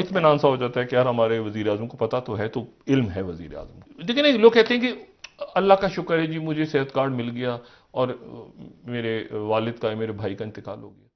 इतमान सा हो जाता है कि यार हमारे वज़ीर आज़म को पता तो है तो इल्म है वज़ीर आज़म लेकिन लोग कहते हैं कि अल्लाह का शुक्र है जी, मुझे सेहत कार्ड मिल गया और मेरे वालिद का, मेरे भाई का इंतकाल हो गया।